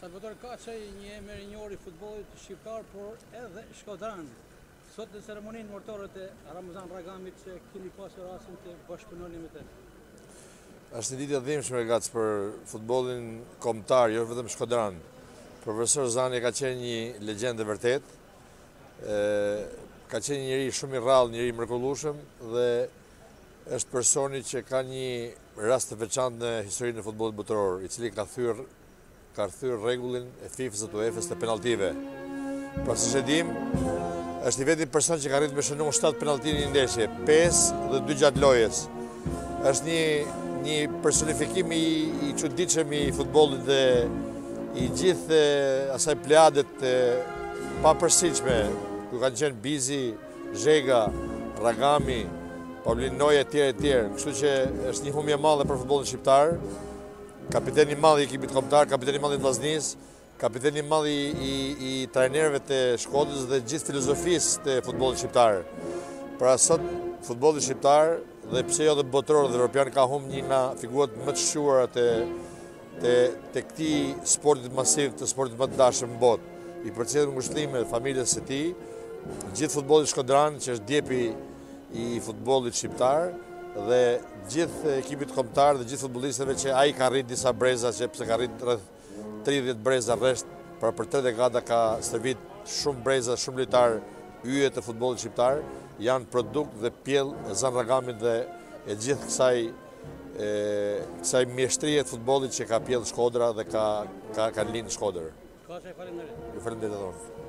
Salvator Kaçaj, një emër i njohur i futbollit shqiptar, por edhe shkodran. Sot në ceremoninë mortore të Ramazan Ragamit që keni pasur rastin të bashkëpunoni me të. Është një ditë e dhimbshme për futbollin kombëtar, jo vetëm shkodran. Profesor Zani ka qenë një legjendë e vërtetë ka qenë njeri shumë i rrallë, njeri i mrekullueshëm dhe Është personi që ka një rast të veçantë në historinë e futbollit botëror, i cili ka thyer ka rthyer rregullin e FIFA-s dhe UEFA-s të penalltive. Pra siç e dimë, është i vetmi person që ka arritur me shënuar 7 penallti në një ndeshje, 5 dhe 2 gjatë lojës. Është një një personifikim i i çuditshëm i futbollit dhe i gjithë asaj plejade të papërsëritshme, ku kanë qenë Bizi, Zhega, Ragami, Paulin Ndoja e tjerë e tjerë. Kështu që është një humje e madhe për futbollin shqiptar. Kapiteni i madh i ekipit komptar, kapiteni i madh i Vllaznisë, kapiteni i madh i, i trajnerëve të Shkodrës dhe gjithë filozofisë të futbollit shqiptar. Pra sot futbolli shqiptar dhe pse jo dhe botëror dhe europian ka humbë një nga figurat më të shquara të Të këtij sporti masiv, të sportit më të dashur në botë, i përcjell ngushëllime familjes së tij, gjithë futbollit shkodran që është djepi i futbollit shqiptar dhe gjithë ekipit kombëtar dhe gjithë futbollistëve që ai ka rrit disa breza sepse ka rrit rreth 30 breza rresht, pra për 3 dekada ka stërvit shumë breza, shumë lojtar yje të futbollit shqiptar, janë produkt dhe pjell e Zan Ragamit dhe e gjithë kësaj e kësaj mjeshtrie të futbollit që ka pjellë Shkodra dhe ka ka kanë lind në Shkodër. Kaçaj, faleminderit. Ju faleminderit edhe unë.